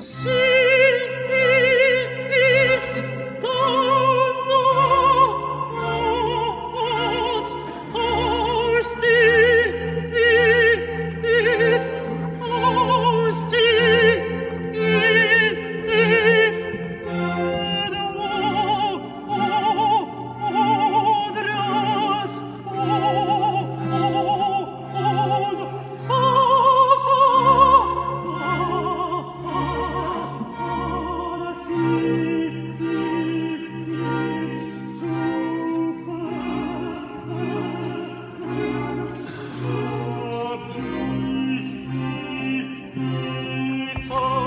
Sim. Oh.